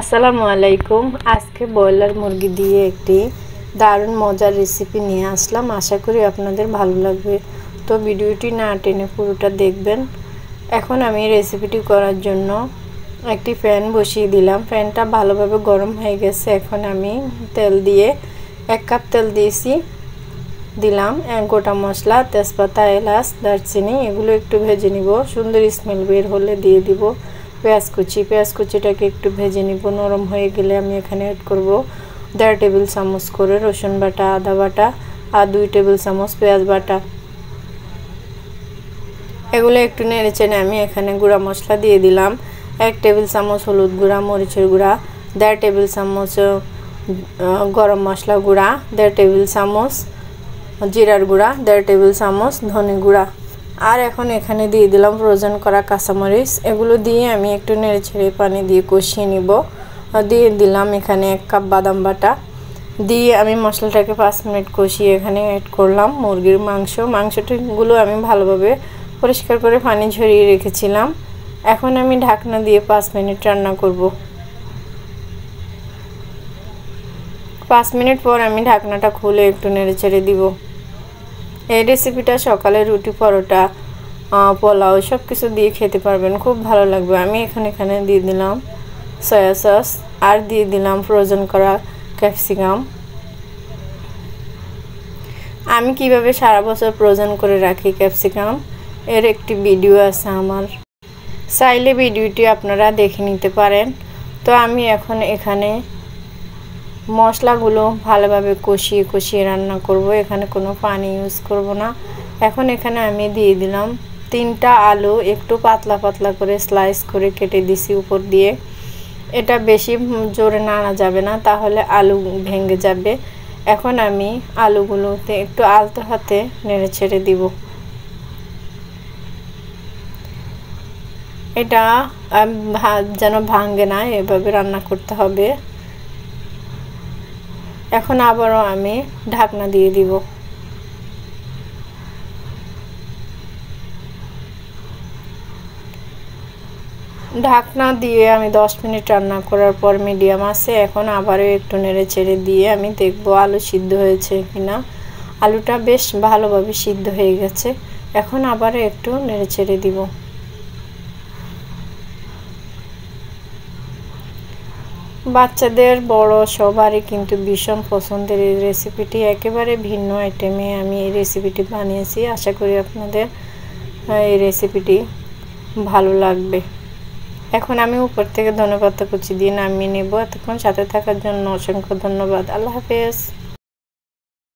আসসালামু আলাইকুম। আজকে ব্রয়লার মুরগি দিয়ে একটি দারুণ মজার রেসিপি নিয়ে আসলাম। আশা করি আপনাদের ভালো লাগবে। তো ভিডিওটি না টেনে পুরোটা দেখবেন। এখন আমি রেসিপিটি করার জন্য একটি ফ্যান বসিয়ে দিলাম। ফ্যানটা ভালোভাবে গরম হয়ে গেছে। এখন আমি তেল দিয়ে এক কাপ তেল দিয়েছি। দিলাম গোটা মশলা, তেজপাতা, এলাচ, দারচিনি, এগুলো একটু ভেজে নিব। সুন্দর স্মেল বের হলে দিয়ে দিব। পেঁয়াজ কুচি, পেঁয়াজ কুচিটাকে একটু ভেজে নিব। নরম হয়ে গেলে আমি এখানে অ্যাড করব দেড় টেবিল চামচ করে রসুন বাটা, আদা বাটা আর দুই টেবিল চামচ পেঁয়াজ বাটা। এগুলো একটু নেড়ে চেনে আমি এখানে গুঁড়া মশলা দিয়ে দিলাম। এক টেবিল চামচ হলুদ গুঁড়া, মরিচের গুঁড়া, দেড় টেবিল চামচ গরম মশলা গুঁড়া, দেড় টেবিল চামচ জিরার গুঁড়া, দেড় টেবিল চামচ ধনে গুঁড়া। আর এখন এখানে দিয়ে দিলাম ফ্রোজেন করা কাঁচামরিচ। এগুলো দিয়ে আমি একটু নেড়ে ছেড়ে পানি দিয়ে কষিয়ে নিব। দিয়ে দিলাম এখানে এক কাপ বাদাম বাটা। দিয়ে আমি মশলাটাকে পাঁচ মিনিট কষিয়ে এখানে অ্যাড করলাম মুরগির মাংস। মাংসটাগুলো আমি ভালোভাবে পরিষ্কার করে পানি ঝরিয়ে রেখেছিলাম। এখন আমি ঢাকনা দিয়ে পাঁচ মিনিট রান্না করব। পাঁচ মিনিট পর আমি ঢাকনাটা খুলে একটু নেড়ে ছেড়ে দিব। এই রেসিপিটা সকালে রুটি, পরোটা পোলাও সব কিছু দিয়ে খেতে পারবেন। খুব ভালো লাগবে। আমি এখানে এখানে দিয়ে দিলাম সয়া সস আর দিয়ে দিলাম ফ্রোজেন করা ক্যাপসিকাম আমি কীভাবে সারা বছর ফ্রোজেন করে রাখি ক্যাপসিকাম এর একটি ভিডিও আছে আমার। চাইলে ভিডিওটি আপনারা দেখে নিতে পারেন। তো আমি এখন এখানে মশলাগুলো ভালোভাবে কষিয়ে কষিয়ে রান্না করব, এখানে কোনো পানি ইউজ করব না। এখন এখানে আমি দিয়ে দিলাম তিনটা আলু, একটু পাতলা পাতলা করে স্লাইস করে কেটে দিছি উপর দিয়ে। এটা বেশি জোরে নাড়া যাবে না, তাহলে আলু ভেঙে যাবে। এখন আমি আলুগুলোতে একটু আলতো হাতে নেড়ে ছেড়ে দিব। এটা যেন ভাঙে না, এভাবে রান্না করতে হবে। এখন আবারও আমি ঢাকনা দিয়ে দিব। ঢাকনা দিয়ে আমি দশ মিনিট রান্না করার পর মিডিয়াম আছে, এখন আবারও একটু নেড়ে ছেড়ে দিয়ে আমি দেখব আলু সিদ্ধ হয়েছে কিনা। আলুটা বেশ ভালোভাবে সিদ্ধ হয়ে গেছে, এখন আবারও একটু নেড়ে ছেড়ে দিব। বাচ্চাদের, বড় সবারই কিন্তু ভীষণ পছন্দের এই রেসিপিটি একেবারে ভিন্ন আইটেমে আমি এই রেসিপিটি বানিয়েছি। আশা করি আপনাদের এই রেসিপিটি ভালো লাগবে। এখন আমি উপর থেকে ধন্যবাদ কুচি দিয়ে নামিয়ে নেব। এতক্ষণ সাথে থাকার জন্য অসংখ্য ধন্যবাদ। আল্লাহ হাফেজ।